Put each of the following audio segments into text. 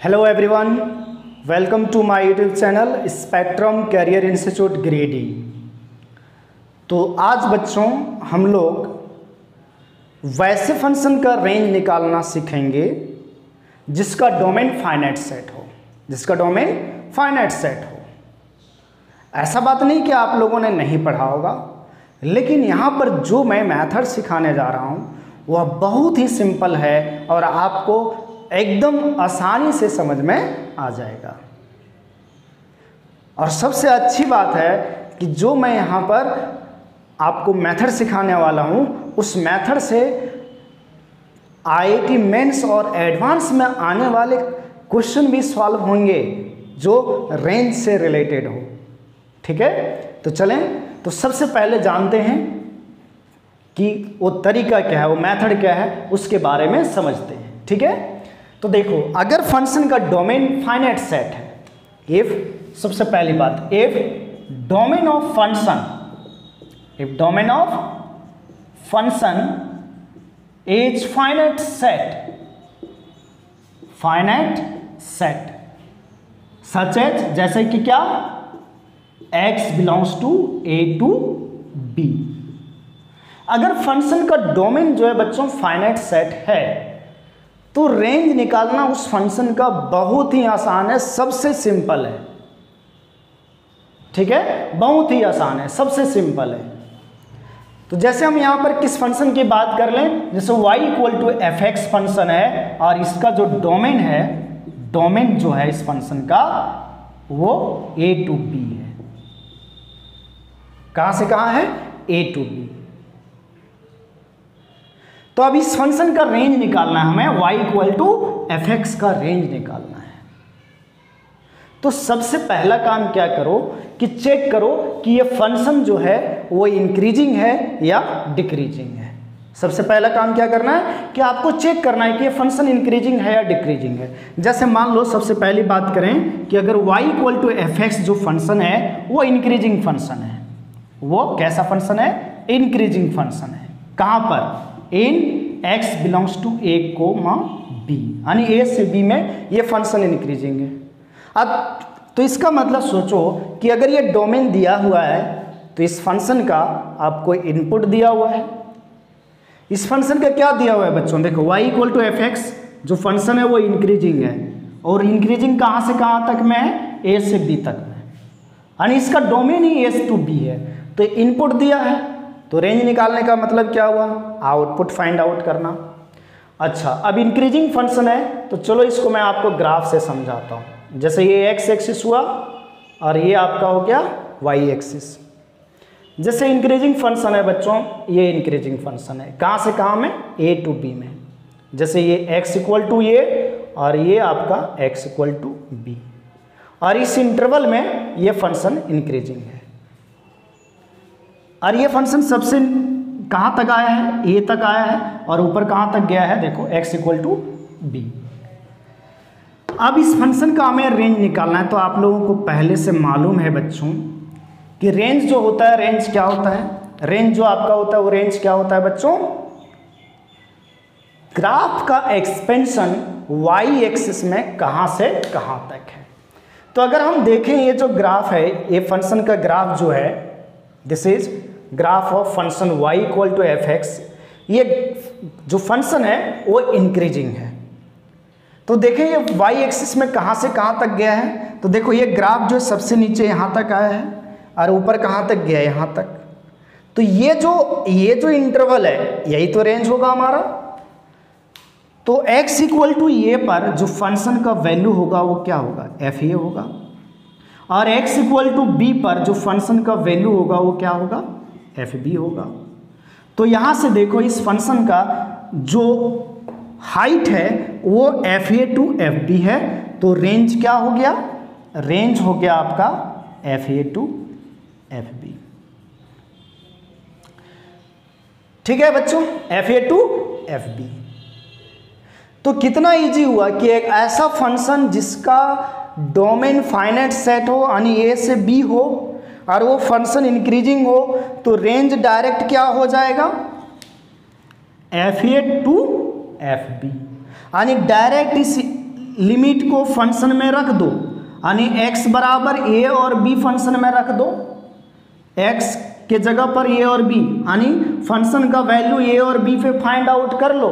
Hello everyone welcome to my YouTube channel spectrum career institute ग्रेडी तो आज बच्चों, हम लोग वैसे फ़ंक्शन का रेंज निकालना सीखेंगे, जिसका डोमेन फाइनाइट सेट हो। जिसका डोमेन फाइनाइट सेट हो। ऐसा बात नहीं कि आप लोगों ने नहीं पढ़ा होगा, लेकिन यहाँ पर जो मैं मेथड सिखाने जा रहा हूँ, वह बहुत ही सिंपल है और आपको एकदम आसानी से समझ में आ जाएगा। और सबसे अच्छी बात है कि जो मैं यहाँ पर आपको मेथड सिखाने वाला हूँ, उस मेथड से आईआईटी मेंस और एडवांस में आने वाले क्वेश्चन भी सॉल्व होंगे, जो रेंज से रिलेटेड हो। ठीक है? तो चलें तो सबसे पहले जानते हैं कि वो तरीका क्या है, वो मेथड क्या है, उसके बारे में समझते हैं। ठीक है? तो देखो, अगर फ़ंक्शन का डोमेन फाइनाइट सेट है इफ़ सबसे पहली बात if domain of function if domain of function is finite set finite set such as जैसे कि क्या? X belongs to a to b. अगर फ़ंक्शन का डोमेन जो है बच्चों फाइनाइट सेट है तो रेंज निकालना उस फ़ंक्शन का बहुत ही आसान है, सबसे सिंपल है। ठीक है? बहुत ही आसान है, सबसे सिंपल है। तो जैसे हम यहाँ पर किस फ़ंक्शन की बात कर लें, जैसे y equal to F X function है, और इसका जो डोमेन है डोमेन जो है इस फ़ंक्शन का, वो a टू b है। कहाँ से कहाँ है? a टू b तो अब इस फ़ंक्शन का रेंज निकालना है हमें, y equal to F X का रेंज निकालना है। तो सबसे पहला काम क्या करो कि चेक करो कि ये फ़ंक्शन जो है, वो इंक्रीजिंग है या डिक्रीजिंग है। सबसे पहला काम क्या करना है कि आपको चेक करना है कि ये फ़ंक्शन इंक्रीजिंग है या डिक्रीजिंग है। जैसे मान लो सबसे पहली बात करें कि अगर y equal to F X जो फ़ंक्शन है, वो इंक्रीजिंग फ़ंक्शन है। वो कैसा फ़ंक्शन है? इंक्रीजिंग फ़ंक्शन है। कहाँ पर? In X belongs to A comma B यानी ए से बी में ये फ़ंक्शन इंक्रीजिंग है। अब तो इसका मतलब सोचो कि अगर ये डोमेन दिया हुआ है तो इस फ़ंक्शन का आपको इनपुट दिया हुआ है। इस फ़ंक्शन का क्या दिया हुआ है बच्चों? देखो, y equal to F X जो फ़ंक्शन है वो इंक्रीजिंग है। और इंक्रीजिंग कहाँ से कहाँ तक में है? ए से बी तक में। यानी इसका डोमेन ही एस टू बी है। तो इनपुट दिया है। तो रेंज निकालने का मतलब क्या हुआ? आउटपुट फाइंड आउट करना। अच्छा अब इंक्रीजिंग फ़ंक्शन है तो चलो इसको मैं आपको ग्राफ से समझाता हूँ। जैसे ये एक्स एक्सिस हुआ, और ये आपका हो गया वाई एक्सिस जैसे इंक्रीजिंग फ़ंक्शन है बच्चों, ये इंक्रीजिंग फ़ंक्शन है। कहाँ से कहाँ में? ए टू बी में। जैसे ये एक्स इक्वल टू ए और ये आपका एक्स इक्वल टू बी और इस इंटरवल में ये फ़ंक्शन इंक्रीजिंग है। और ये फ़ंक्शन सबसे कहाँ तक आया है? ए तक आया है और ऊपर कहाँ तक गया है? देखो एक्स इक्वल टू बी अब इस फ़ंक्शन का हमें रेंज निकालना है तो आप लोगों को पहले से मालूम है बच्चों कि रेंज जो होता है रेंज क्या होता है? रेंज जो आपका होता है, वो रेंज क्या होता है बच्चों? ग्राफ का एक्सपेंशन वाई एक्सिस में कहाँ से कहाँ तक है। तो अगर हम देखें ये जो ग्राफ है, ये फ़ंक्शन का ग्राफ जो है this is graph of function y equal to F X ये जो फ़ंक्शन है, वो इंक्रीजिंग है। तो देखें ये y एक्सिस में कहाँ से कहाँ तक गया है? तो देखो ये ग्राफ जो सबसे नीचे यहाँ तक आया है और ऊपर कहाँ तक गया है? यहाँ तक। तो ये जो ये जो इंटरवल है, यही तो रेंज होगा हमारा। तो x इक्वल टू ये पर जो फ़ंक्शन का वैल्यू होगा, वो क्या होगा? एफ़ ए होगा। और x इक्वल टू बी पर जो फ़ंक्शन का वैल्यू होगा, वो क्या होगा? एफ़ बी होगा। तो यहाँ से देखो इस फ़ंक्शन का जो हाइट है, वो F A to F B है। तो रेंज क्या हो गया? रेंज हो गया आपका F A to F B ठीक है बच्चों? F A to F B तो कितना इजी हुआ कि एक ऐसा फ़ंक्शन जिसका डोमेन फाइनेट सेट हो, यानी ए से बी हो और वो फ़ंक्शन इंक्रीजिंग हो तो रेंज डायरेक्ट क्या हो जाएगा? F A to F B यानी डायरेक्ट इस लिमिट को फ़ंक्शन में रख दो। यानी x बराबर ए और बी फ़ंक्शन में रख दो। X के जगह पर ए और बी यानी फ़ंक्शन का वैल्यू ए और बी पे फाइंड आउट कर लो।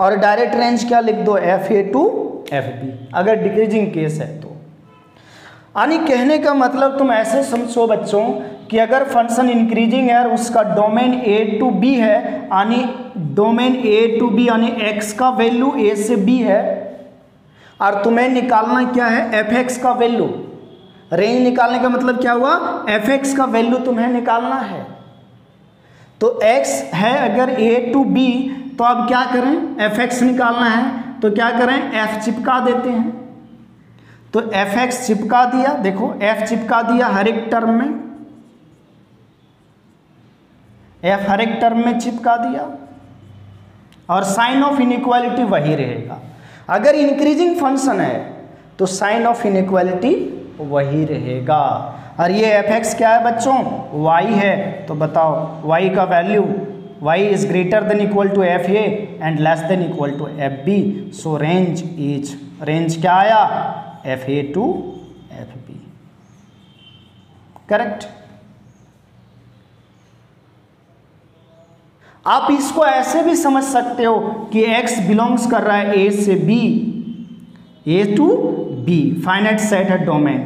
और डायरेक्ट रेंज क्या लिख दो? F A to F B अगर डिक्रीजिंग केस है तो। यानी कहने का मतलब तुम ऐसे समझो बच्चों कि अगर फ़ंक्शन इंक्रीजिंग है और उसका डोमेन ए टू बी है, यानी डोमेन ए टू बी यानी एक्स का वैल्यू ए से बी है, और तुम्हें निकालना क्या है? एफ़ एक्स का वैल्यू रेंज निकालने का मतलब क्या हुआ? एफ़ एक्स का वैल्यू तुम्हें निकालना है। तो x है अगर a टू b तो अब क्या करें? एफ़ एक्स निकालना है तो क्या करें? F चिपका देते हैं। तो एफ़ एक्स चिपका दिया, देखो एफ़ चिपका दिया हर एक टर्म में। F हर एक टर्म में चिपका दिया। और साइन ऑफ़ इनइक्वालिटी वही रहेगा। अगर इंक्रीजिंग फ़ंक्शन है तो साइन ऑफ़ इनइक्वालिटी वही रहेगा। और ये एफ़ एक्स क्या है बच्चों? Y है। तो बताओ, y का value y is greater than equal to F A and less than equal to F B so range is range क्या आया? F A to F B correct आप इसको ऐसे भी समझ सकते हो कि x बिलोंग्स कर रहा है a से b, a to b finite set है domain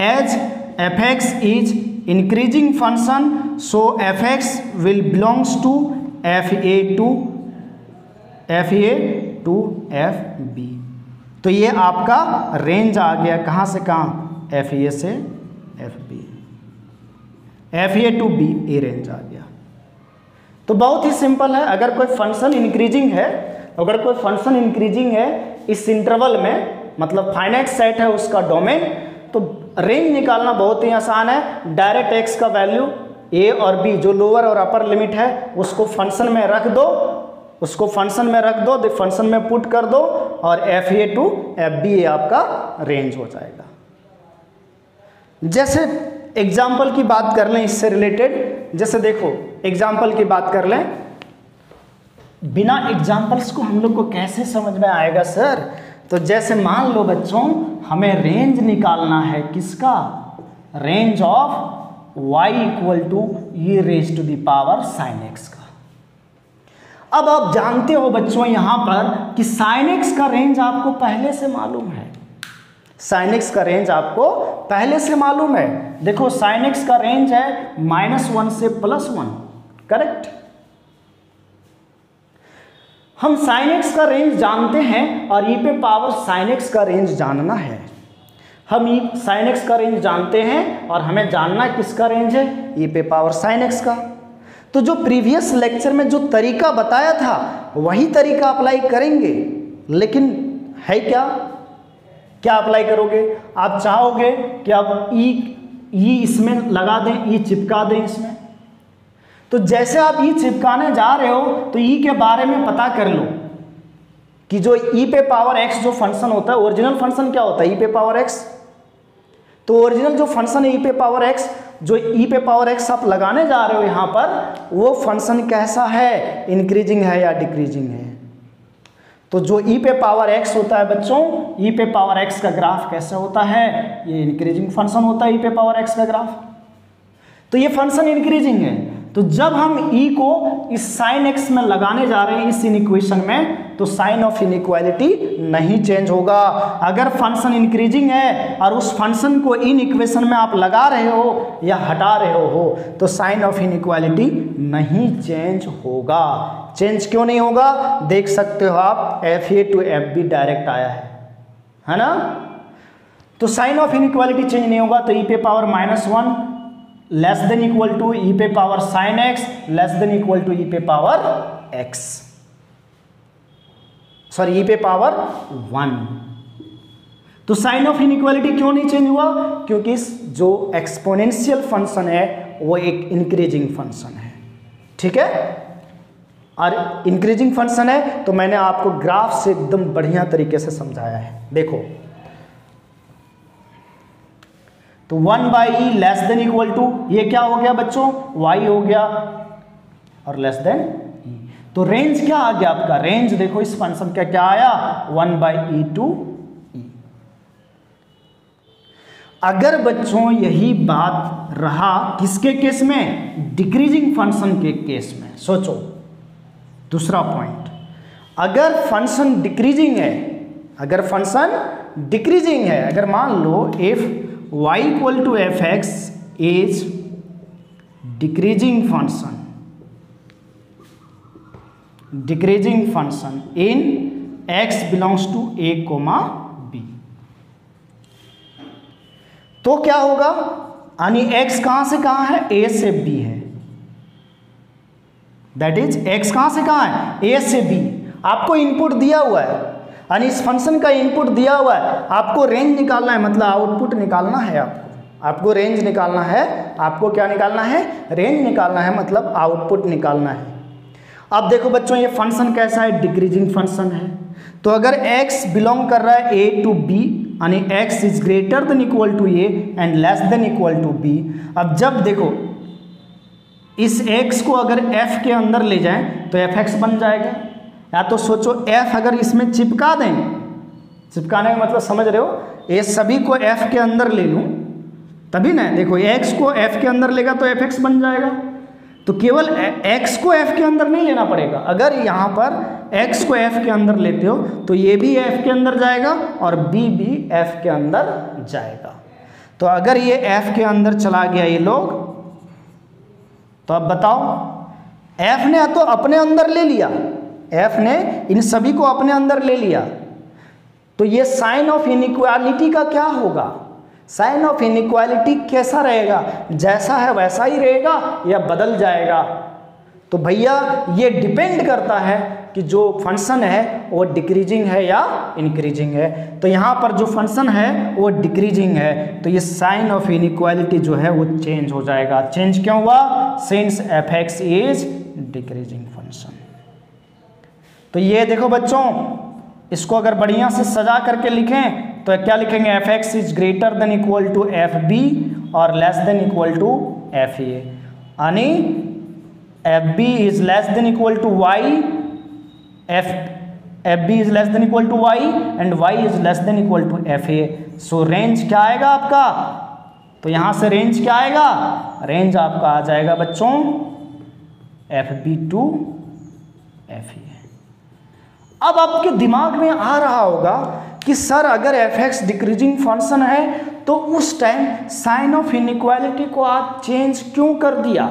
as F X is increasing function so F X will belongs to F A to F A to F B तो ये आपका रेंज आ गया कहाँ से कहाँ? एफ़ ए से F B F A to B A range आ गया। तो बहुत ही सिंपल है। अगर कोई फ़ंक्शन इंक्रीजिंग है, अगर कोई फ़ंक्शन इंक्रीजिंग है, इस इंटरवल में मतलब फाइनाइट सेट है उसका डोमेन तो रेंज निकालना बहुत ही आसान है। डायरेक्ट एक्स का वैल्यू ए और बी जो लोअर और अपर लिमिट है, उसको फ़ंक्शन में रख दो। उसको फ़ंक्शन में रख दो फ़ंक्शन में पुट कर दो और F A to F B A आपका रेंज हो जाएगा। जैसे एग्ज़ाम्पल की बात कर लें इससे रिलेटेड जैसे देखो एग्ज़ाम्पल की बात कर लें। बिना एग्जाम्पल्स को हम लोग को कैसे समझ में आएगा सर तो जैसे मान लो बच्चों, हमें रेंज निकालना है किसका? Range of y equal to ये raise to the power sine X अब आप जानते हो बच्चों यहाँ पर कि साइन एक्स का रेंज आपको पहले से मालूम है। साइन एक्स का रेंज आपको पहले से मालूम है। देखो साइन एक्स का रेंज है माइनस वन से प्लस वन करेक्ट हम साइन एक्स का रेंज जानते हैं और ई पे पावर साइन एक्स का रेंज जानना है। हम ई साइन एक्स का रेंज जानते हैं और हमें जानना किसका रेंज है? ई पे पावर साइन एक्स का। तो जो प्रीवियस लेक्चर में जो तरीका बताया था, वही तरीका अप्लाई करेंगे। लेकिन है क्या? क्या अप्लाई करोगे? आप चाहोगे कि आप ई ई इसमें लगा दें, ई चिपका दें इसमें? तो जैसे आप ई चिपकाने जा रहे हो तो ई के बारे में पता कर लो कि जो ई पे पावर एक्स जो फ़ंक्शन होता है, ओरिजिनल फ़ंक्शन क्या होता है? ई पे पावर एक्स? तो ओरिजिनल जो फ़ंक्शन ई पे पावर एक्स जो ई पे पावर एक्स आप लगाने जा रहे हो यहाँ पर, वो फ़ंक्शन कैसा है? इंक्रीजिंग है या डिक्रीजिंग है? तो जो ई पे पावर एक्स होता है बच्चों ई पे पावर एक्स का ग्राफ कैसा होता है? ये इंक्रीजिंग फ़ंक्शन होता है ई पे पावर एक्स का ग्राफ तो ये फ़ंक्शन इंक्रीजिंग है। तो जब हम ई e को इस साइन एक्स में लगाने जा रहे हैं इस इन इक्वेशन में तो साइन ऑफ़ इनइक्वालिटी नहीं चेंज होगा। अगर फ़ंक्शन इंक्रीजिंग है और उस फ़ंक्शन को इन इक्वेशन में आप लगा रहे हो या हटा रहे हो तो साइन ऑफ़ इनइक्वालिटी नहीं चेंज होगा। चेंज क्यों नहीं होगा? देख सकते हो आप F A to F B direct आया है। है ना? तो साइन ऑफ़ इनइक्वालिटी चेंज नहीं होगा तो ई पे power minus one less than equal to E पे power sine X less than equal to E पे पावर एक्स सॉरी ई पे पावर वन तो साइन ऑफ़ इनइक्वालिटी क्यों नहीं चेंज हुआ? क्योंकि जो एक्सपोनेंशियल फ़ंक्शन है, वो एक इंक्रीजिंग फ़ंक्शन है। ठीक है? और इंक्रीजिंग फ़ंक्शन है तो मैंने आपको ग्राफ से एकदम बढ़िया तरीके से समझाया है। देखो तो one by E less than equal to, ये क्या हो गया बच्चों? वाई हो गया और लेस देन ई। तो रेंज क्या आ गया आपका? रेंज देखो इस फ़ंक्शन का क्या आया? वन बाई ई टू अगर बच्चों यही बात रहा, किसके केस में? डिक्रीजिंग फ़ंक्शन के केस में। सोचो। दूसरा पॉइंट। अगर फ़ंक्शन डिक्रीजिंग है, अगर फ़ंक्शन डिक्रीजिंग है, अगर मान लो if y equal to F X is decreasing function decreasing function in x belongs to A comma B तो क्या होगा? यानी x कहाँ से कहाँ है? a से b है। दैट इज़ x कहाँ से कहाँ है? a से b आपको इनपुट दिया हुआ है। यानी इस फ़ंक्शन का इनपुट दिया हुआ है, आपको रेंज निकालना है मतलब आउटपुट निकालना है आपको। आपको रेंज निकालना है, आपको क्या निकालना है? रेंज निकालना है मतलब आउटपुट निकालना है। अब देखो बच्चों, ये फ़ंक्शन कैसा है? डिक्रीजिंग फ़ंक्शन है। तो अगर x बिलोंग कर रहा है a टू b, यानी x is greater than equal to A and less than equal to b, अब जब देखो, इस x को अगर f के अंदर ले जाएँ तो एफ़ एक्स बन जाएगा। या तो सोचो f अगर इसमें चिपका दें। चिपकाने का मतलब समझ रहे हो? ये सभी को f के अंदर ले लूँ, तभी ना, देखो, x को f के अंदर लेगा तो fx बन जाएगा। तो केवल x को f के अंदर नहीं लेना पड़ेगा। अगर यहाँ पर x को f के अंदर लेते हो तो ये भी f के अंदर जाएगा और b भी f के अंदर जाएगा। तो अगर ये f के अंदर चला गया ये लोग तो अब बताओ, f ने तो अपने अंदर ले लिया। F ने इन सभी को अपने अंदर ले लिया। तो ये साइन ऑफ़ इनइक्वालिटी का क्या होगा? साइन ऑफ़ इनइक्वालिटी कैसा रहेगा? जैसा है वैसा ही रहेगा या बदल जाएगा? तो भैया, ये डिपेंड करता है कि जो फ़ंक्शन है, वो डिक्रीजिंग है या इंक्रीजिंग है। तो यहाँ पर जो फ़ंक्शन है, वो डिक्रीजिंग है। तो ये साइन ऑफ़ इनइक्वालिटी जो है, वो चेंज हो जाएगा। चेंज क्यों हुआ? Since F X is decreasing function तो ये देखो बच्चों, इसको अगर बढ़िया से सजा करके लिखें तो क्या लिखेंगे? F X is greater than equal to F B और less than equal to F A यानी F B is less than equal to Y F F B is less than equal to Y and Y is less than equal to F A so range क्या आएगा आपका? तो यहाँ से range क्या आएगा? Range आपका आ जाएगा बच्चों F B to F A अब आपके दिमाग में आ रहा होगा कि सर, अगर एफ़ एक्स डिक्रीजिंग फ़ंक्शन है तो उस टाइम साइन ऑफ़ इनइक्वालिटी को आप चेंज क्यों कर दिया?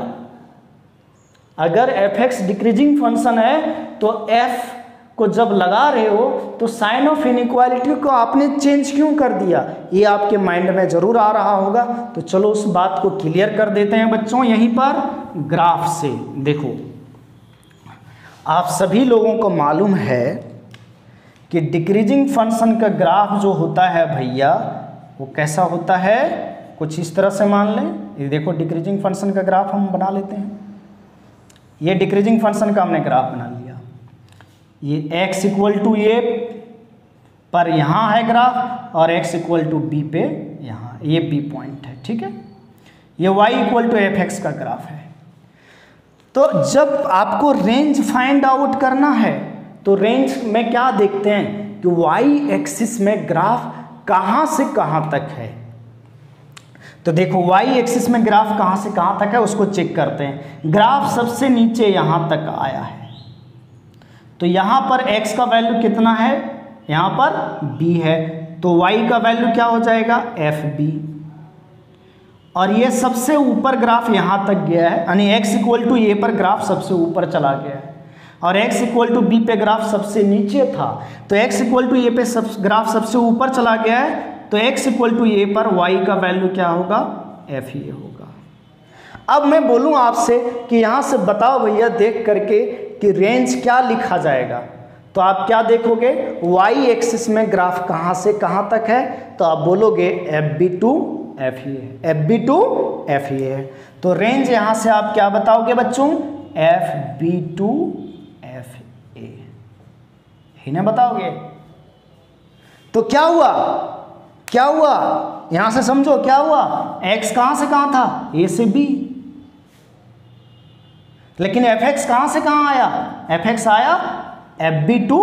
अगर एफ़ एक्स डिक्रीजिंग फ़ंक्शन है तो एफ़ को जब लगा रहे हो तो साइन ऑफ़ इनइक्वालिटी को आपने चेंज क्यों कर दिया? ये आपके माइंड में ज़रूर आ रहा होगा। तो चलो उस बात को क्लियर कर देते हैं बच्चों, यहीं पर ग्राफ से। देखो। आप सभी लोगों को मालूम है कि डिक्रीजिंग फ़ंक्शन का ग्राफ जो होता है भैया, वो कैसा होता है? कुछ इस तरह से मान लें। ये देखो डिक्रीजिंग फ़ंक्शन का ग्राफ हम बना लेते हैं। ये डिक्रीजिंग फ़ंक्शन का हमने ग्राफ बना लिया। ये x इक्वल टू ए पर यहाँ है ग्राफ और x इक्वल टू बी पे यहाँ, ये बी पॉइंट है, ठीक है? ये y equal to F X का ग्राफ है। तो जब आपको रेंज फाइंड आउट करना है तो रेंज में क्या देखते हैं कि वाई एक्सिस में ग्राफ कहाँ से कहाँ तक है? तो देखो वाई एक्सिस में ग्राफ कहाँ से कहाँ तक है, उसको चेक करते हैं। ग्राफ सबसे नीचे यहाँ तक आया है। तो यहाँ पर x का वैल्यू कितना है? यहाँ पर b है। तो y का वैल्यू क्या हो जाएगा? एफ़ बी और ये सबसे ऊपर ग्राफ यहाँ तक गया है, यानी x इक्वल टू ए पर ग्राफ सबसे ऊपर चला गया है। और x इक्वल टू बी पे ग्राफ सबसे नीचे था तो x इक्वल टू ए पे सब, ग्राफ सबसे ऊपर चला गया है तो x इक्वल टू ए पर y का वैल्यू क्या होगा? एफ़ ए होगा। अब मैं बोलूँ आपसे कि यहाँ से बताओ भैया, देख करके कि रेंज क्या लिखा जाएगा। तो आप क्या देखोगे? y एक्सिस में ग्राफ कहाँ से कहाँ तक है? तो आप बोलोगे f b to f e है f b to f e है तो रेंज यहाँ से आप क्या बताओगे बच्चों? F b to f a ही ना बताओगे? तो क्या हुआ? क्या हुआ? यहाँ से समझो, क्या हुआ? एक्स कहाँ से कहाँ था? ए से बी लेकिन एफ़ एक्स कहाँ से कहाँ आया? एफ़ एक्स आया एफ़ बी टू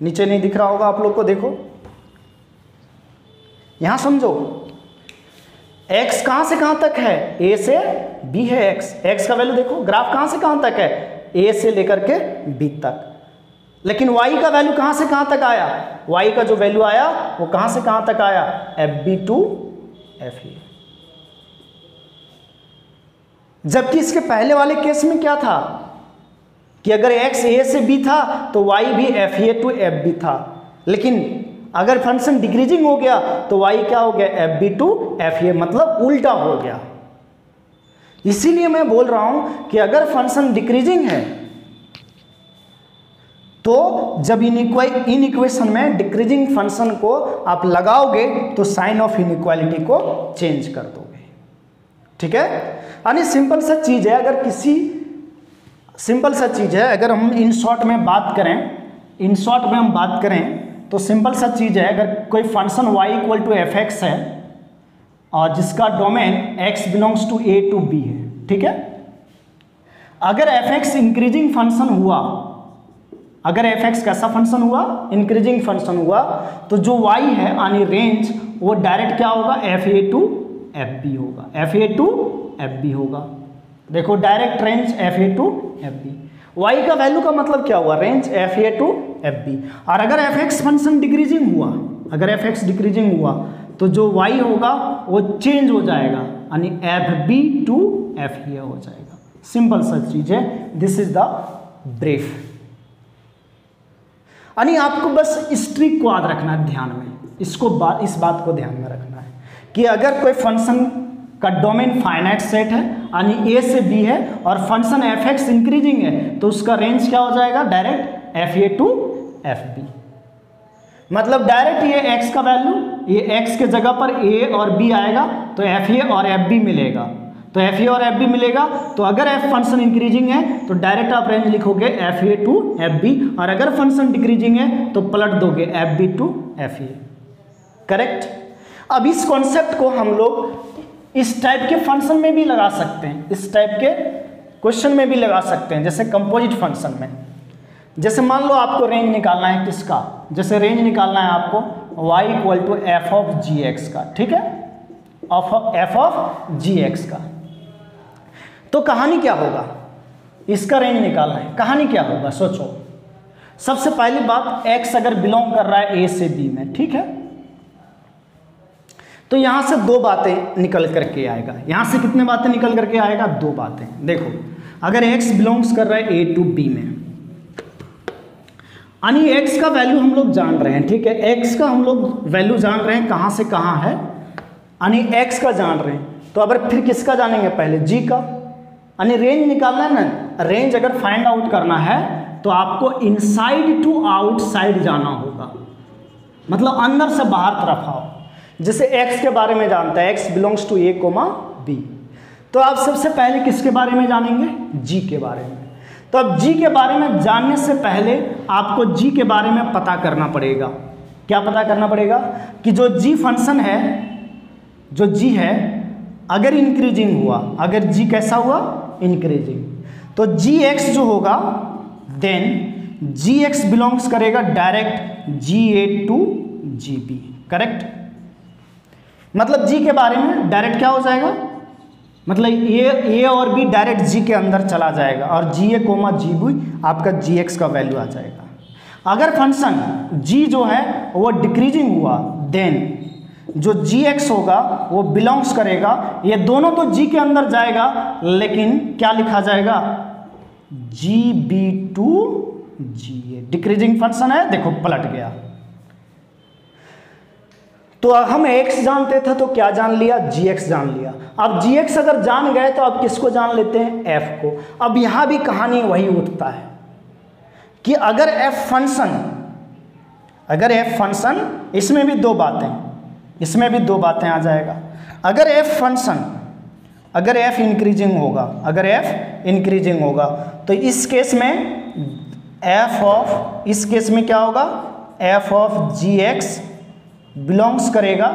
नीचे नहीं दिख रहा होगा, आप लोग को देखो। यहाँ समझो, x कहाँ से कहाँ तक है? A से b है x x का वैल्यू देखो ग्राफ कहाँ से कहाँ तक है? A से लेकर के b तक। लेकिन y का वैल्यू कहाँ से कहाँ तक आया? y का जो वैल्यू आया, वो कहाँ से कहाँ तक आया? F b to f a जबकि इसके पहले वाले केस में क्या था? कि अगर x a से b था तो y भी f a to f b था। लेकिन अगर फ़ंक्शन डिक्रीजिंग हो गया तो वाई क्या हो गया? F b to f a मतलब उल्टा हो गया। इसीलिए मैं बोल रहा हूँ कि अगर फ़ंक्शन डिक्रीजिंग है तो जब इन इन इक्वेशन में डिक्रीजिंग फ़ंक्शन को आप लगाओगे तो साइन ऑफ़ इनइक्वालिटी को चेंज कर दोगे। ठीक है? यानी सिंपल सा चीज़ है, अगर किसी, सिंपल सा चीज़ है, अगर हम इन शॉर्ट में बात करें, इन शॉर्ट में हम बात करें तो सिंपल सा चीज़ है, अगर कोई function y equal to f x है, और जिसका domain x belongs to a to b है, ठीक है? अगर एफ़ एक्स इंक्रीजिंग फ़ंक्शन हुआ, अगर एफ़ एक्स कैसा फ़ंक्शन हुआ? इंक्रीजिंग फ़ंक्शन हुआ तो जो y है, यानी रेंज वो डायरेक्ट क्या होगा? F a to f b होगा। F a to f b होगा। देखो direct range f a to f b y का वैल्यू का मतलब क्या हुआ? Range f a to f b और अगर एफ़ एक्स फ़ंक्शन डिक्रीजिंग हुआ, अगर एफ़ एक्स डिक्रीजिंग हुआ तो जो वाई होगा, वो चेंज हो जाएगा, यानी f b to f a हो जाएगा। सिंपल सा चीज़ है। दिस इज़ द ब्रीफ यानी आपको बस स्ट्रिक को याद रखना है ध्यान में। इसको बात इस बात को ध्यान में रखना है कि अगर कोई फ़ंक्शन का डोमेन फाइनाइट सेट है, यानी ए से बी है, और फ़ंक्शन एफ़ एक्स इंक्रीजिंग है तो उसका रेंज क्या हो जाएगा? Direct f a to f b मतलब डायरेक्ट ये एक्स का वैल्यू ये एक्स के जगह पर ए और बी आएगा तो एफ़ ए और एफ़ बी मिलेगा। तो एफ़ ए और एफ़ बी मिलेगा तो अगर एफ़ फ़ंक्शन इंक्रीजिंग है तो डायरेक्ट आप रेंज लिखोगे f a to f b और अगर फ़ंक्शन डिक्रीजिंग है तो पलट दोगे f b to f a correct अब इस कॉन्सेप्ट को हम लोग इस टाइप के फ़ंक्शन में भी लगा सकते हैं। इस टाइप के क्वेश्चन में भी लगा सकते हैं, जैसे कंपोजिट फ़ंक्शन में। जैसे मान लो आपको रेंज निकालना है किसका? जैसे रेंज निकालना है आपको y equal to f of g x का, ठीक है? Of f of g x का। तो कहानी क्या होगा? इसका रेंज निकालना है। कहानी क्या होगा? सोचो। सबसे पहली बात, x अगर बिलोंग कर रहा है a से b में, ठीक है? तो यहाँ से दो बातें निकल करके आएगा। यहाँ से कितने बातें निकल करके आएगा? दो बातें। देखो, अगर x बिलोंग्स कर रहा है ए टू बी में, यानी x का वैल्यू हम लोग जान रहे हैं, ठीक है? x का हम लोग वैल्यू जान रहे हैं कहाँ से कहाँ है? यानी x का जान रहे हैं। तो अगर फिर किसका जानेंगे पहले? G का। यानी रेंज निकालना है ना? रेंज अगर फाइंड आउट करना है तो आपको इनसाइड टू आउटसाइड जाना होगा। मतलब अंदर से बाहर तरफ़ आओ। जैसे x के बारे में जानता है, x belongs to a comma b तो आप सबसे पहले किसके बारे में जानेंगे? g के बारे में. तो अब g के बारे में जानने से पहले आपको g के बारे में पता करना पड़ेगा। क्या पता करना पड़ेगा? कि जो g फ़ंक्शन है, जो g है, अगर इंक्रीजिंग हुआ, अगर g कैसा हुआ? इंक्रीजिंग तो जी एक्स जो होगा देन जी एक्स बिलोंग्स करेगा direct g a to g b correct मतलब जी के बारे में डायरेक्ट क्या हो जाएगा? मतलब ए ए और बी डायरेक्ट जी के अंदर चला जाएगा और जी ए कोमा जी बी आपका जी एक्स का वैल्यू आ जाएगा। अगर फ़ंक्शन जी जो है, वो डिक्रीजिंग हुआ देन जो जी एक्स होगा, वो बिलोंग्स करेगा। ये दोनों तो जी के अंदर जाएगा, लेकिन क्या लिखा जाएगा? G b to g a decreasing function है, देखो, पलट गया। तो हम x जानते थे तो क्या जान लिया? Gx जान लिया। अब gx अगर जान गए तो अब किसको जान लेते हैं? F को। अब यहाँ भी कहानी वही उठता है कि अगर f फ़ंक्शन अगर f फ़ंक्शन इसमें भी दो बातें, इसमें भी दो बातें आ जाएगा। अगर f फ़ंक्शन अगर f इंक्रीजिंग होगा, अगर f इंक्रीजिंग होगा तो इस केस में f ऑफ़ इस केस में क्या होगा? F of g x belongs करेगा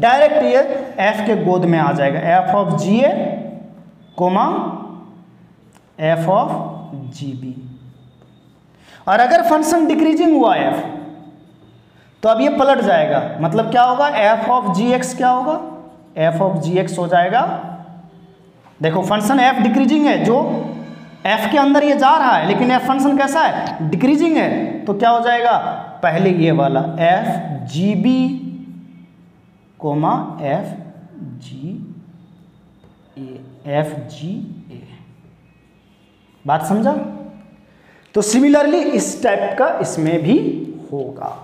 डायरेक्ट ये एफ़ के गोद में आ जाएगा। F of g a comma f of g b और अगर फ़ंक्शन डिक्रीजिंग हुआ एफ़ तो अब ये पलट जाएगा। मतलब क्या होगा? एफ़ ऑफ़ जी एक्स क्या होगा? एफ़ ऑफ़ जी एक्स हो जाएगा। देखो फ़ंक्शन एफ़ डिक्रीजिंग है, जो एफ़ के अंदर ये जा रहा है, लेकिन एफ़ फ़ंक्शन कैसा है? डिक्रीजिंग है तो क्या हो जाएगा? पहले ये वाला f g b comma f g a, f g a. बात समझा? तो सिमिलरली इस टाइप का इसमें भी होगा।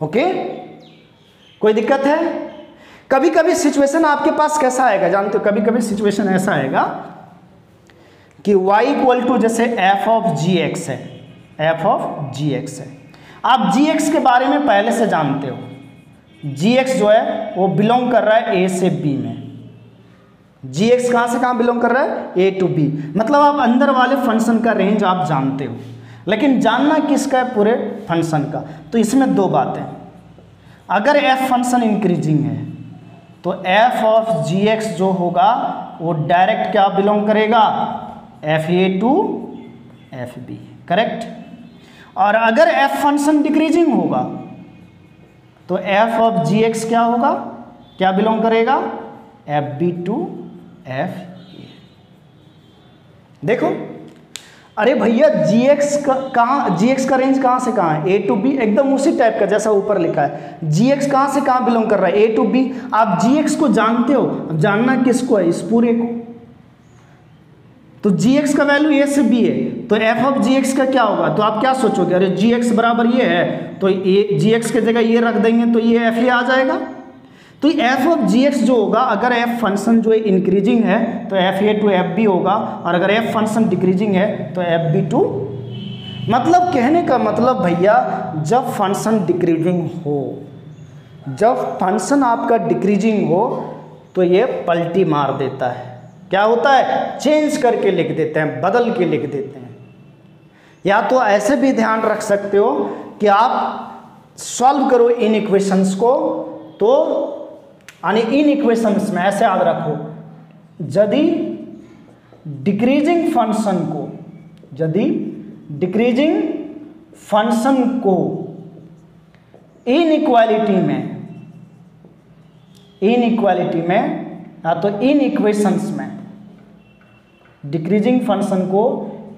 ओके कोई दिक्कत है? कभी कभी सिचुएशन आपके पास कैसा आएगा? जानते हो कभी कभी सिचुएशन ऐसा आएगा कि y इक्वल टू जैसे f ऑफ़ जी एक्स है। f ऑफ़ जी एक्स है। आप जी एक्स के बारे में पहले से जानते हो। जी एक्स जो है, वो बिलोंग कर रहा है ए से बी में। जी एक्स कहाँ से कहाँ बिलोंग कर रहा है? ए टू बी मतलब आप अंदर वाले फ़ंक्शन का रेंज आप जानते हो। लेकिन जानना किसका है पूरे फ़ंक्शन का? तो इसमें दो बातें अगर एफ़ फ़ंक्शन इंक्रीजिंग है तो एफ़ ऑफ़ जी एक्स जो होगा, वो डायरेक्ट क्या बिलोंग करेगा? F a to f b correct और अगर एफ़ फ़ंक्शन डिक्रीजिंग होगा तो एफ़ ऑफ़ जी एक्स क्या होगा? क्या बिलोंग करेगा? F b to f a देखो। अरे भैया जी एक्स का, कहाँ जी एक्स का रेंज कहाँ से कहाँ है? ए टू बी एकदम उसी टाइप का जैसा ऊपर लिखा है। जी एक्स कहाँ से कहाँ बिलोंग कर रहा है? ए टू बी आप जी एक्स को जानते हो? अब जानना किसको है? इस पूरे को। तो जी एक्स का वैल्यू ए से बी है। तो एफ़ ऑफ़ जी एक्स का क्या होगा? तो आप क्या सोचोगे? अरे जी एक्स बराबर ये है तो ए जी एक्स की जगह ये रख देंगे तो ये एफ़ ए आ जाएगा। तो एफ़ ऑफ़ जी एक्स जो होगा, अगर एफ़ फ़ंक्शन जो है इंक्रीजिंग है तो f a to f b होगा, और अगर एफ़ फ़ंक्शन डिक्रीजिंग है तो एफ़ बी टू मतलब कहने का मतलब भैया, जब फ़ंक्शन डिक्रीजिंग हो, जब फ़ंक्शन आपका डिक्रीजिंग हो तो ये पलटी मार देता है। क्या होता है? चेंज करके लिख देते हैं, बदल के लिख देते हैं। या तो ऐसे भी ध्यान रख सकते हो कि आप सॉल्व करो इन इक्वेशंस को तो यानी इन इक्वेशंस में ऐसे याद रखो, यदि डिक्रीजिंग फ़ंक्शन को, यदि डिक्रीजिंग फ़ंक्शन को इन इक्वालिटी में इन इक्वालिटी में या तो इन इक्वेशंस में डिक्रीजिंग फ़ंक्शन को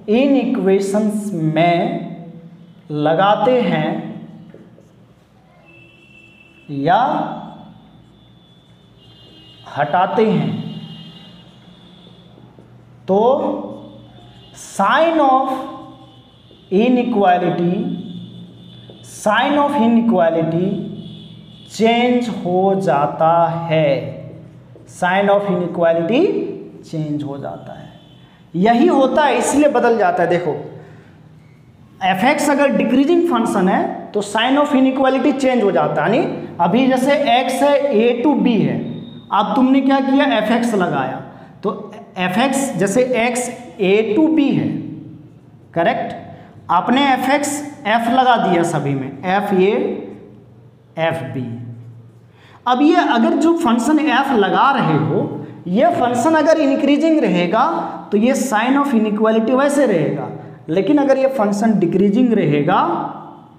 इन इक्वेशंस में लगाते हैं या हटाते हैं तो sign of inequality sign of inequality change हो जाता है। साइन ऑफ़ इनइक्वालिटी चेंज हो जाता है। यही होता है, इसलिए बदल जाता है। देखो एफ़ एक्स अगर डिक्रीजिंग फ़ंक्शन है तो साइन ऑफ़ इनइक्वालिटी चेंज हो जाता है। यानी अभी जैसे एक्स है ए टू बी है, अब तुमने क्या किया? एफ़ एक्स लगाया। तो एफ़ एक्स जैसे एक्स ए टू बी है करेक्ट आपने एफ़ एक्स एफ़ लगा दिया सभी में एफ़ ए एफ़ बी अब ये अगर जो फ़ंक्शन एफ़ लगा रहे हो, ये फ़ंक्शन अगर इंक्रीजिंग रहेगा तो ये साइन ऑफ़ इनइक्वालिटी वैसे रहेगा। लेकिन अगर ये फ़ंक्शन डिक्रीजिंग रहेगा,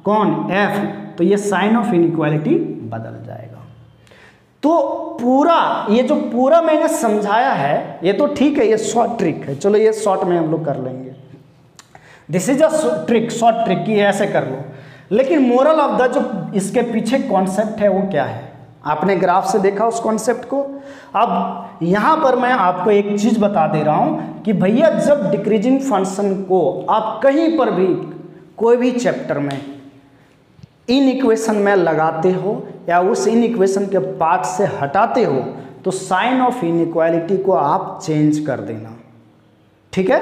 कौन? एफ़ तो ये साइन ऑफ़ इनइक्वालिटी बदल जाएगा। तो पूरा, ये जो पूरा मैंने समझाया है, ये तो ठीक है, ये शॉर्ट ट्रिक है। चलो ये शॉर्ट में हम लोग कर लेंगे। This is a trick short trick ऐसे कर लो। लेकिन मोरल ऑफ़ द जो इसके पीछे कॉन्सेप्ट है, वो क्या है? आपने ग्राफ से देखा उस कॉन्सेप्ट को? अब यहाँ पर मैं आपको एक चीज़ बता दे रहा हूँ कि भैया जब डिक्रीजिंग फ़ंक्शन को आप कहीं पर भी, कोई भी चैप्टर में इन इक्वेशन में लगाते हो या उस इन इक्वेशन के पार्ट से हटाते हो तो साइन ऑफ़ इनइक्वालिटी को आप चेंज कर देना। ठीक है?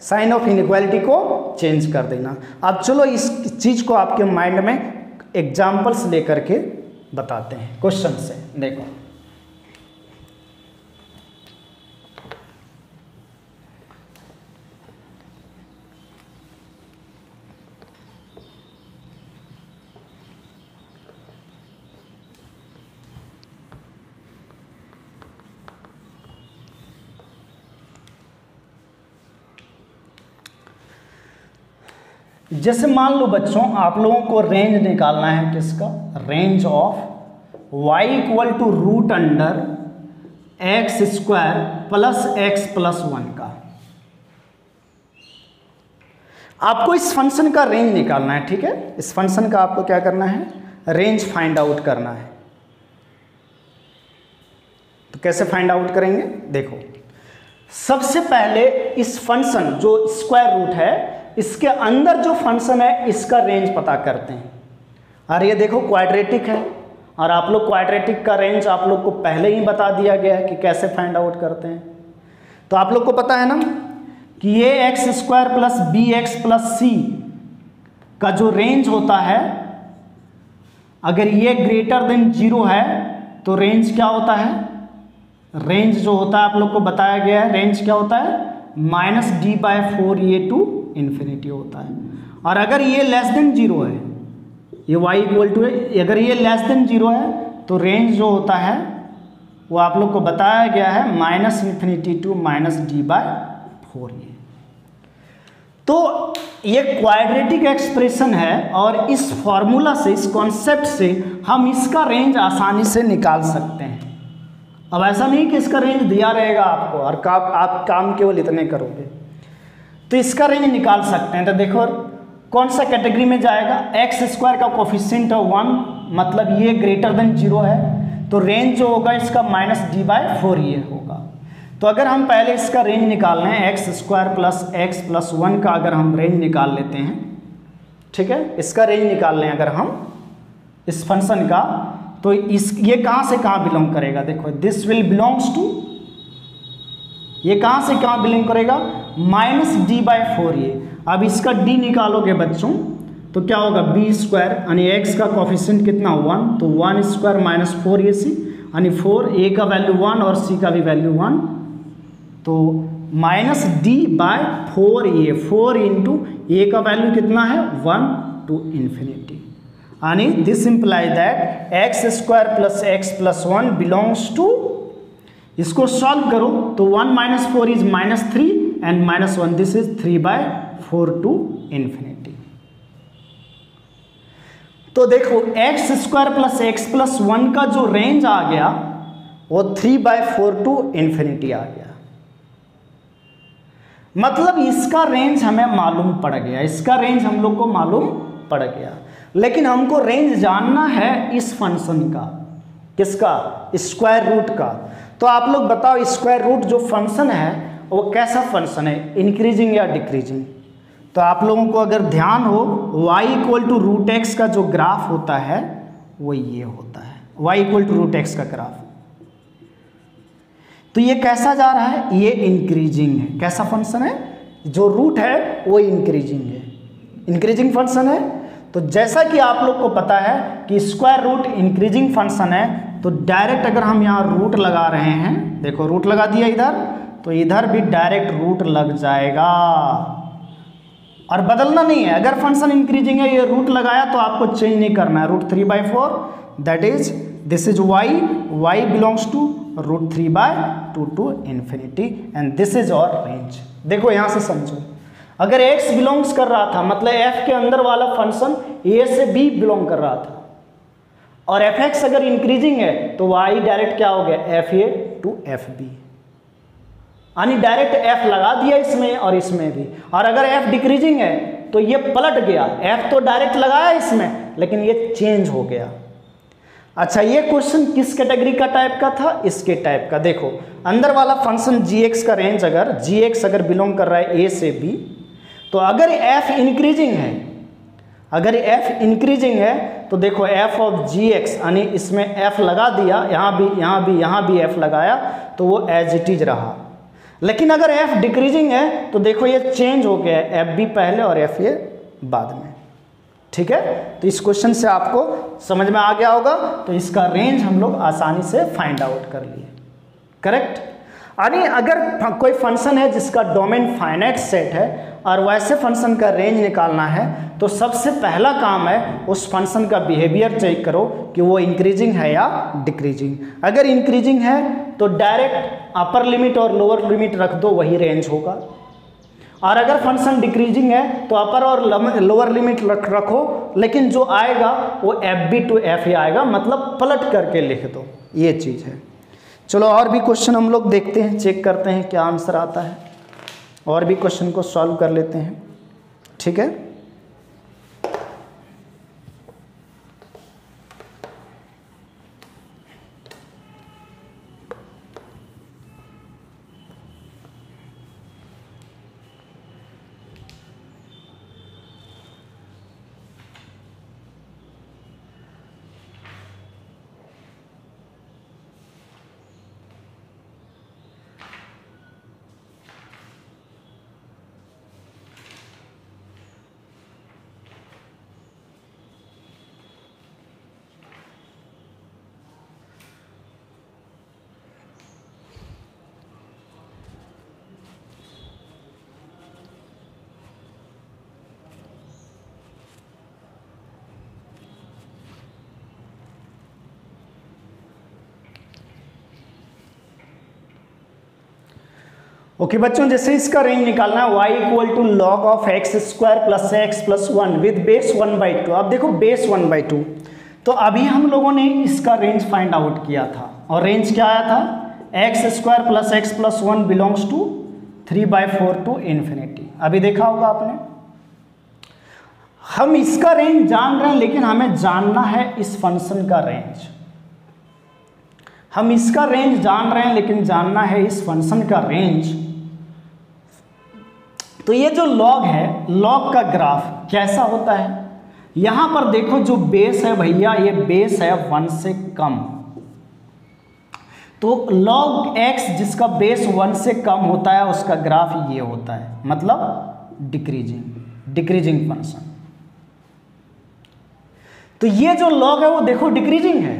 साइन ऑफ़ इनइक्वालिटी को चेंज कर देना। अब चलो इस चीज़ को आपके माइंड में एग्जाम्पल्स लेकर के बताते हैं। क्वेश्चन से देखो। जैसे मान लो बच्चों, आप लोगों को रेंज निकालना है किसका? Range of y equal to root under x square plus x plus one का। आपको इस फ़ंक्शन का रेंज निकालना है, ठीक है? इस फ़ंक्शन का आपको क्या करना है? रेंज फाइंड आउट करना है। तो कैसे फाइंड आउट करेंगे? देखो, सबसे पहले इस फ़ंक्शन जो स्क्वायर रूट है इसके अंदर जो फ़ंक्शन है, इसका रेंज पता करते हैं। और ये देखो क्वाड्रेटिक है। और आप लोग क्वाड्रेटिक का रेंज आप लोग को पहले ही बता दिया गया है कि कैसे फाइंड आउट करते हैं। तो आप लोग को पता है ना कि ये x square plus b x plus c का जो रेंज होता है, अगर ये ग्रेटर देन ज़ीरो है तो रेंज क्या होता है? रेंज जो होता है, आप लोग को बताया गया है रेंज क्या होता है? माइनस डी बाय फोर ये टू इन्फिनिटी होता है। और अगर ये लेस देन ज़ीरो है ये y इक्वल टू है अगर ये लेस देन ज़ीरो है तो रेंज जो होता है वो आप लोग को बताया गया है minus infinity to minus d by four ये। तो ये क्वाड्रेटिक एक्सप्रेशन है और इस फॉर्मूला से इस कॉन्सेप्ट से हम इसका रेंज आसानी से निकाल सकते हैं। अब ऐसा नहीं कि इसका रेंज दिया रहेगा आपको और का, आप काम केवल इतने करोगे। तो इसका रेंज निकाल सकते हैं। तो देखो, कौन सा कैटेगरी में जाएगा? एक्स स्क्वायर का कोफिशियंट है वन मतलब ये ग्रेटर देन ज़ीरो है। तो रेंज जो होगा, इसका माइनस डी बाय फोर ये होगा। तो अगर हम पहले इसका रेंज निकाल हैं x square plus x plus one का अगर हम रेंज निकाल लेते हैं, ठीक है? इसका रेंज निकाल लें अगर हम, इस फ़ंक्शन का तो इस, ये कहाँ से कहाँ बिलोंग करेगा? देखो दिस विल बिलोंग्स टू ये कहाँ से कहाँ बिलोंग करेगा? माइनस डी बाय फोर ये। अब इसका डी निकालोगे बच्चों तो क्या होगा? बी स्क्वायर, यानी एक्स का कॉफिशेंट कितना? वन। तो one square minus four a c, यानी फोर ए का वैल्यू वन और सी का भी वैल्यू वन। तो minus D by four A four into A का वैल्यू कितना है? वन टू इन्फिनिटी यानी this imply that x square plus x plus one belongs to इसको सॉल्व करो तो one minus four is minus three and minus one this is three by four to infinity तो देखो x square plus x plus one का जो range आ गया, वो three by four to infinity आ गया। मतलब इसका रेंज हमें मालूम पड़ गया, इसका रेंज हम लोग को मालूम पड़ गया। लेकिन हमको रेंज जानना है इस फ़ंक्शन का, किसका? स्क्वायर रूट का। तो आप लोग बताओ स्क्वायर रूट जो फ़ंक्शन है वो कैसा फ़ंक्शन है? इंक्रीजिंग या डिक्रीजिंग तो आप लोगों को अगर ध्यान हो, y equal to root x का जो ग्राफ होता है, वो ये होता है। y equal to root x का ग्राफ तो ये कैसा जा रहा है? ये इंक्रीजिंग है। कैसा फ़ंक्शन है? जो रूट है, वो इंक्रीजिंग है। इंक्रीजिंग फ़ंक्शन है। तो जैसा कि आप लोग को पता है कि स्क्वायर रूट इंक्रीजिंग फ़ंक्शन है तो डायरेक्ट अगर हम यहाँ रूट लगा रहे हैं, देखो रूट लगा दिया इधर। तो इधर भी डायरेक्ट रूट लग जाएगा। और बदलना नहीं है। अगर फ़ंक्शन इंक्रीजिंग है, ये रूट लगाया तो आपको चेंज नहीं करना है। Root three by four that is this is y y belongs to root three by two to infinity and this is और रेंज देखो, यहाँ से समझो। अगर x बिलोंग्स कर रहा था मतलब f के अंदर वाला फ़ंक्शन a से b बिलोंग कर रहा था। और एफ़ एक्स अगर इंक्रीजिंग है तो y डायरेक्ट क्या हो गया? F a to f b यानी डायरेक्ट एफ़ लगा दिया इसमें और इसमें भी। और अगर एफ़ डिक्रीजिंग है तो ये पलट गया। एफ़ तो डायरेक्ट लगाया इसमें, लेकिन ये चेंज हो गया। अच्छा ये क्वेश्चन किस कैटेगरी का टाइप का था? इसके टाइप का। देखो, अंदर वाला फ़ंक्शन जी एक्स का रेंज अगर जी एक्स अगर बिलोंग कर रहा है ए से बी तो अगर एफ़ इंक्रीजिंग है, अगर एफ़ इंक्रीजिंग है तो देखो एफ़ ऑफ़ जी एक्स यानी इसमें एफ़ लगा दिया, यहाँ भी यहाँ भी यहाँ भी एफ़ लगाया तो वो एज इट इज़ रहा। लेकिन अगर एफ़ डिक्रीजिंग है तो देखो ये चेंज हो गया है। एफ़ भी पहले और एफ़ ये बाद में। ठीक है? तो इस क्वेश्चन से आपको समझ में आ गया होगा। तो इसका रेंज हम लोग आसानी से फाइंड आउट कर लिए। करेक्ट यानी अगर कोई फ़ंक्शन है जिसका डोमेन फाइनाइट सेट है और वैसे फ़ंक्शन का रेंज निकालना है तो सबसे पहला काम है उस फ़ंक्शन का बिहेवियर चेक करो कि वो इंक्रीजिंग है या डिक्रीजिंग। अगर इंक्रीजिंग है तो डायरेक्ट अपर लिमिट और लोअर लिमिट रख दो, वही रेंज होगा। और अगर फ़ंक्शन डिक्रीजिंग है तो अपर और लोअर लिमिट रख रखो, लेकिन जो आएगा वो एफ़ बी टू एफ़ ही आएगा मतलब पलट करके लिख दो। ये चीज़ है। चलो और भी क्वेश्चन हम लोग देखते हैं चेक करते हैं क्या आंसर आता है। और भी क्वेश्चन को सॉल्व कर लेते हैं। ठीक है? ओके बच्चों, जैसे इसका रेंज निकालना है, y equal to log of x square plus x plus one with base one by two अब देखो बेस वन बाई टू तो अभी हम लोगों ने इसका रेंज फाइंड आउट किया था। और रेंज क्या आया था? X square plus x plus one belongs to three by four to infinity अभी देखा होगा आपने? हम इसका रेंज जान रहे हैं, लेकिन हमें जानना है इस फ़ंक्शन का रेंज हम इसका रेंज जान रहे हैं, लेकिन जानना है इस फ़ंक्शन का रेंज तो ये जो लॉग है लॉग का ग्राफ कैसा होता है? यहाँ पर देखो जो बेस है भैया, ये बेस है वन से कम। तो लॉग एक्स जिसका बेस वन से कम होता है, उसका ग्राफ ये होता है। मतलब डिक्रीजिंग डिक्रीजिंग फ़ंक्शन तो ये जो लॉग है वो देखो डिक्रीजिंग है।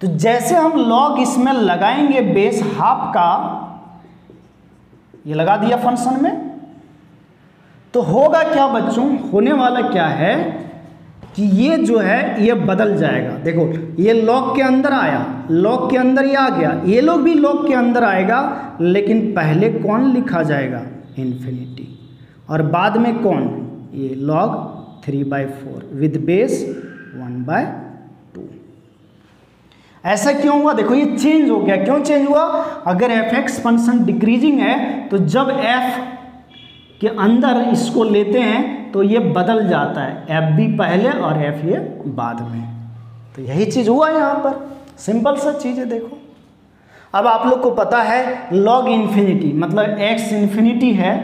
तो जैसे हम लॉग इसमें लगाएँगे बेस हाफ़ का, ये लगा दिया फ़ंक्शन में। तो होगा क्या बच्चों? होने वाला क्या है कि ये जो है, ये बदल जाएगा। देखो, ये लॉक के अंदर आया लॉक के अंदर ये आ गया। ये लोग भी लॉक के अंदर आएगा, लेकिन पहले कौन लिखा जाएगा? इन्फिनिटी और बाद में कौन? ये log three by four with base one by two ऐसा क्यों हुआ? देखो, ये चेंज हो गया। क्यों चेंज हुआ? अगर एफ़ एक्स फ़ंक्शन डिक्रीजिंग है तो जब एफ़ के अंदर इसको लेते हैं तो ये बदल जाता है एफ़ बी पहले और एफ़ ये बाद में। तो यही चीज़ हुआ यहाँ पर। सिंपल सा चीज़ है, देखो। अब आप लोग को पता है लॉग इन्फिनिटी मतलब एक्स इन्फिनिटी है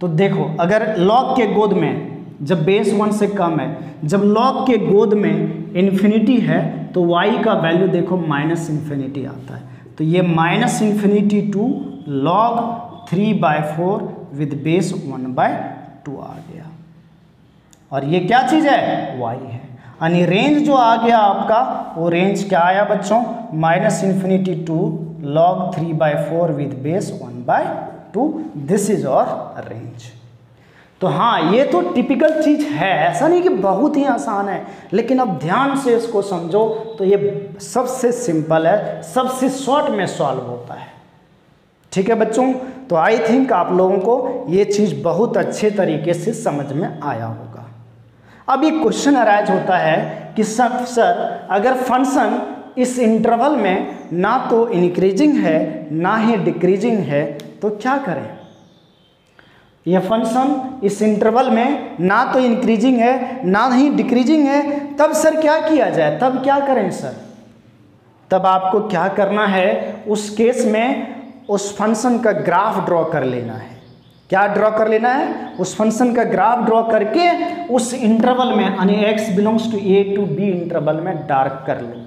तो देखो, अगर लॉग के गोद में, जब बेस वन से कम है, जब लॉग के गोद में इन्फिनिटी है तो वाई का वैल्यू देखो माइनस इन्फिनिटी आता है। तो ये minus infinity to log three by four with base one by two आ गया। और ये क्या चीज़ है? वाई है। यानी रेंज जो आ गया आपका, वो रेंज क्या आया बच्चों? Minus infinity to log three by four with base one by two this is और रेंज तो हाँ ये तो टिपिकल चीज़ है। ऐसा नहीं कि बहुत ही आसान है, लेकिन अब ध्यान से इसको समझो तो ये सबसे सिंपल है, सबसे शॉर्ट में सॉल्व होता है। ठीक है बच्चों? तो आई थिंक आप लोगों को ये चीज़ बहुत अच्छे तरीके से समझ में आया होगा। अब एक क्वेश्चन अराइज होता है कि सर सर, अगर फ़ंक्शन इस इंटरवल में ना तो इंक्रीजिंग है, ना ही डिक्रीजिंग है तो क्या करें? यह फ़ंक्शन इस इंटरवल में ना तो इंक्रीजिंग है, ना ही डिक्रीजिंग है, तब सर क्या किया जाए? तब क्या करें सर? तब आपको क्या करना है? उस केस में उस फ़ंक्शन का ग्राफ ड्रॉ कर लेना है। क्या ड्रॉ कर लेना है? उस फ़ंक्शन का ग्राफ ड्रॉ करके उस इंटरवल में, यानी x belongs to a to b interval में डार्क कर लो।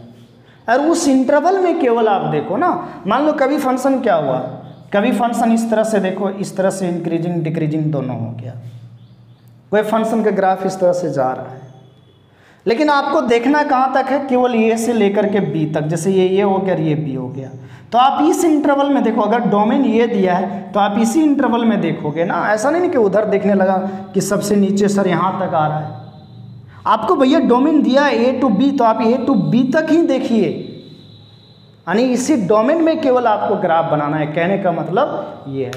और उस इंटरवल में केवल आप देखो ना, मान लो कभी फ़ंक्शन क्या हुआ? कभी फ़ंक्शन इस तरह से देखो, इस तरह से इंक्रीजिंग डिक्रीजिंग दोनों हो गया। कोई फ़ंक्शन का ग्राफ इस तरह से जा रहा है। लेकिन आपको देखना कहाँ तक है? केवल ए से लेकर के बी तक, जैसे ये ये हो गया ये बी हो गया। तो आप इस इंटरवल में देखो, अगर डोमेन ये दिया है तो आप इसी इंटरवल में देखोगे ना। ऐसा नहीं कि उधर देखने लगा कि सबसे नीचे सर यहाँ तक आ रहा है। आपको भैया डोमेन दिया ए टू बी तो आप ए टू बी तक ही देखिए। यानी इसी डोमेन में केवल आपको ग्राफ बनाना है। कहने का मतलब ये है।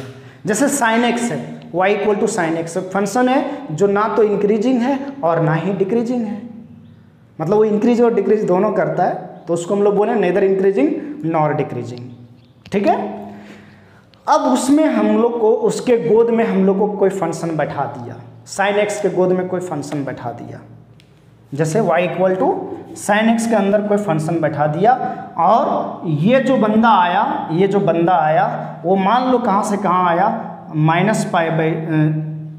जैसे साइन एक्स है y equal to sine x function है, जो ना तो इंक्रीजिंग है और ना ही डिक्रीजिंग है। मतलब वो इंक्रीज और डिक्रीज दोनों करता है। तो उसको हम लोग बोले नेदर इंक्रीजिंग, नॉर डिक्रीजिंग। ठीक है? अब उसमें हम लोग को, उसके गोद में हम लोग को कोई फ़ंक्शन बैठा दिया। साइन एक्स के गोद में कोई फ़ंक्शन बैठा दिया। जैसे y equal to sine x के अंदर कोई फ़ंक्शन बैठा दिया, और ये जो बंदा आया, ये जो बंदा आया, वो मान लो कहाँ से कहाँ आया? माइनस पाई बाई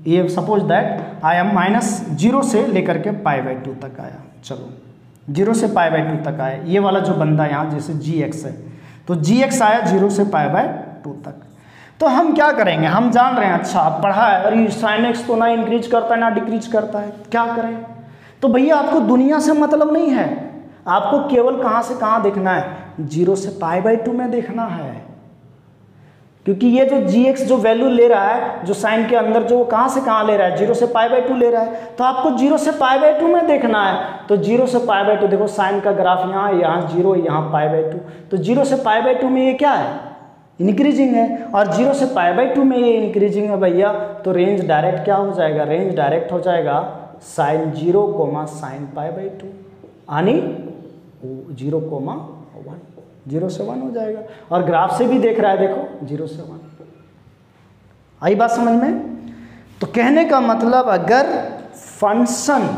ये सपोज़ दैट आया माइनस ज़ीरो से लेकर के पाई बाई टू तक आया। चलो। ज़ीरो से पाए बाई टू तक आया ये वाला जो बंदा यहाँ, जैसे जी एक्स है। तो जी एक्स आया ज़ीरो से पाए बाय टू तक। तो हम क्या करेंगे? हम जान रहे हैं अच्छा पढ़ा है अरे साइन एक्स तो ना इंक्रीज करता है, ना डिक्रीज करता है। क्या करें? तो भैया, आपको दुनिया से मतलब नहीं है। आपको केवल कहाँ से कहाँ देखना है? ज़ीरो से पाए बाई टू में देखना है। क्योंकि ये जो जी एक्स जो वैल्यू ले रहा है, जो साइन के अंदर जो वो कहाँ से कहाँ ले रहा है? ज़ीरो से पाई बाई टू ले रहा है। तो आपको ज़ीरो से पाई बाई टू में देखना है। तो ज़ीरो से पाई बाई टू देखो साइन का ग्राफ यहाँ यहाँ ज़ीरो यहाँ पाई बाई टू तो ज़ीरो से पाई बाई टू में ये क्या है? इंक्रीजिंग है। और ज़ीरो से पाई बाई टू में ये इंक्रीजिंग है भैया। तो रेंज डायरेक्ट क्या हो जाएगा? रेंज डायरेक्ट हो जाएगा sine zero comma sine pi by two यानी ज़ीरो कोमा ज़ीरो से वन हो जाएगा। और ग्राफ से भी देख रहा है, देखो, ज़ीरो से वन। आई बात समझ में? तो कहने का मतलब अगर फ़ंक्शन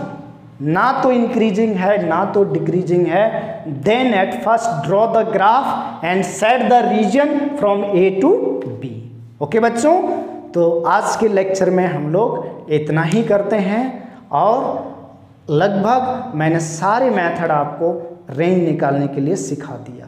ना तो इंक्रीजिंग है, ना तो डिक्रीजिंग है then at first draw the graph and set the region from A to B okay बच्चों? तो आज के लेक्चर में हम लोग इतना ही करते हैं और लगभग मैंने सारे मेथड आपको रेंज निकालने के लिए सिखा दिया।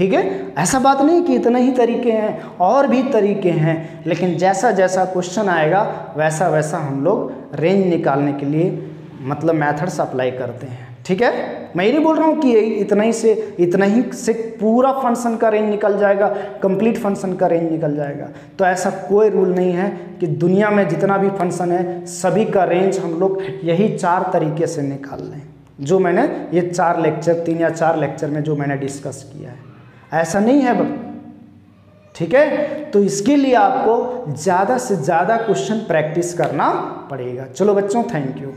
ठीक है? ऐसा बात नहीं कि इतने ही तरीके हैं, और भी तरीके हैं, लेकिन जैसा जैसा क्वेश्चन आएगा, वैसा वैसा हम लोग रेंज निकालने के लिए मतलब मैथड्स अप्लाई करते हैं। ठीक है? मैं ये नहीं बोल रहा हूँ कि इतना ही से, इतना ही से पूरा फ़ंक्शन का रेंज निकल जाएगा कंप्लीट फ़ंक्शन का रेंज निकल जाएगा। तो ऐसा कोई रूल नहीं है कि दुनिया में जितना भी फ़ंक्शन है, सभी का रेंज हम लोग यही चार तरीके से निकाल लें। जो मैंने, ये चार लेक्चर तीन या चार लेक्चर में जो मैंने डिस्कस किया है। ऐसा नहीं है ठीक है? तो इसके लिए आपको ज़्यादा से ज़्यादा क्वेश्चन प्रैक्टिस करना पड़ेगा। चलो बच्चों थैंक यू